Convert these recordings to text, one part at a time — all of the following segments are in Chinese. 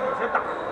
底下打。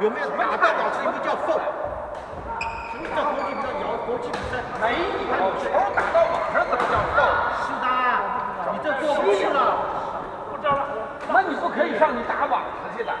有没有？打到网子一个叫送。什么叫国际比赛？摇国际比赛。没有。球打到网上怎么叫送？是的。你这做游呢？不招了。那你不可以上你打网上去的。